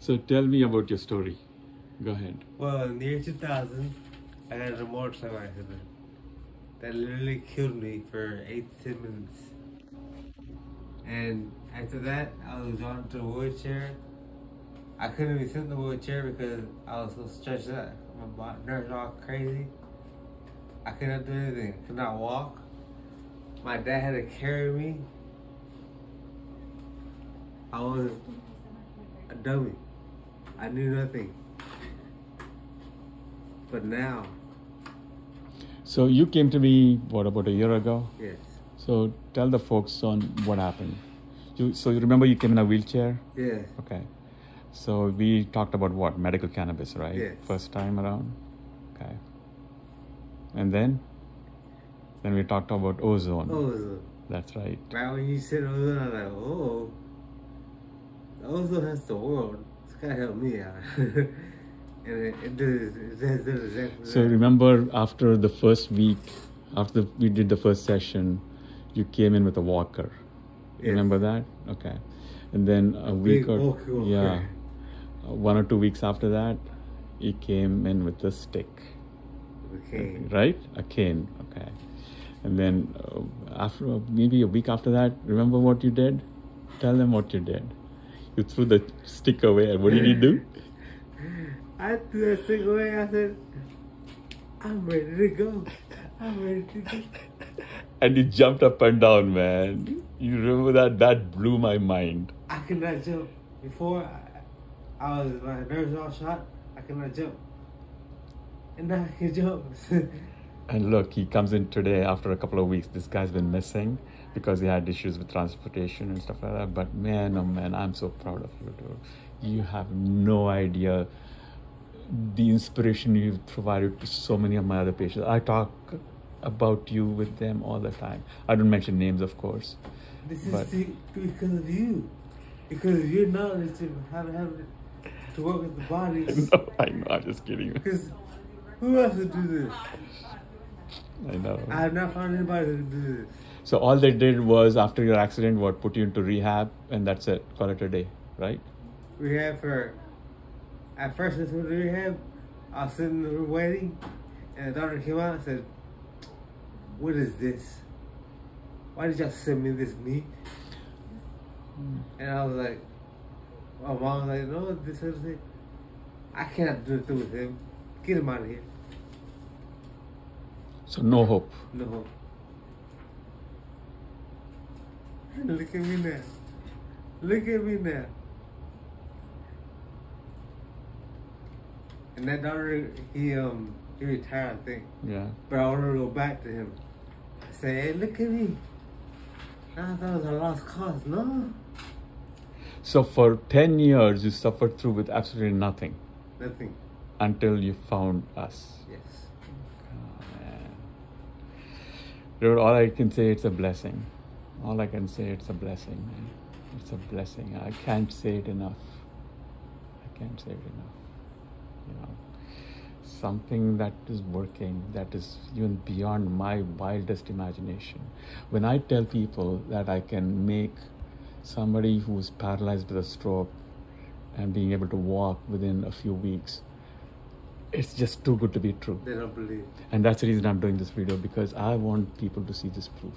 So tell me about your story. Go ahead. Well, in the year 2000, I had a motorcycle accident that literally killed me for 8 to 10 minutes. And after that, I was on to a wheelchair. I couldn't even sit in the wheelchair because I was so stretched out. My nerves all crazy. I could not do anything. I could not walk. My dad had to carry me. I was a dummy. I knew nothing. But now, So you came to me what about a year ago? yes, So tell the folks on what happened. You so you remember you came in a wheelchair? yes, Okay. So we talked about what? Medical cannabis, right? Yes. First time around. Okay. And then then we talked about ozone. ozone. That's right. Right when you said ozone, I was like, oh, ozone has the world. Gotta help me out. it, it it So remember after the first week, after we did the first session, you came in with a walker. Yes. Remember that? Okay. And then a week or walker. yeah, uh, one or two weeks after that, you came in with a stick, Okay. right? A cane. Okay. And then uh, after maybe a week after that, remember what you did? Tell them what you did. You threw the stick away, and what did you do? I threw the stick away. I said, I'm ready to go. I'm ready to go. and you jumped up and down, man. You remember that? That blew my mind. I could not jump. Before, I, I was, my nerves all shot. I could not jump. And now I can jump. And look, he comes in today after a couple of weeks. This guy's been missing because he had issues with transportation and stuff like that. But man, oh man, I'm so proud of you, dude. You have no idea the inspiration you've provided to so many of my other patients. I talk about you with them all the time. I don't mention names, of course. This is But- to, because of you. Because of your knowledge of how to have it, to work with the body. no, I know. I'm just kidding. Because who else would do this? I know. I have not found anybody who do this. So all they did was after your accident, what put you into rehab, and that's it. Call it a day, right? Rehab for. At first, this was rehab. I was sitting in the room waiting, and the doctor came out and said, What is this? Why did y'all send me this meat? And I was like, My mom was like, No, this is it. I cannot do it with him. Get him out of here. So no hope. No. Hope. Look at me now. Look at me now. And that daughter, he um he retired, I think. Yeah. But I want to go back to him. I say, hey, look at me. I thought it was a lost cause. No, So for ten years you suffered through with absolutely nothing nothing. until you found us. Yes. Dude, all I can say it's a blessing. All I can say it's a blessing. It's a blessing. I can't say it enough. I can't say it enough. You know, something that is working, that is even beyond my wildest imagination. When I tell people that I can make somebody who's paralyzed with a stroke and being able to walk within a few weeks, it's just too good to be true. They don't believe. And that's the reason I'm doing this video because I want people to see this proof.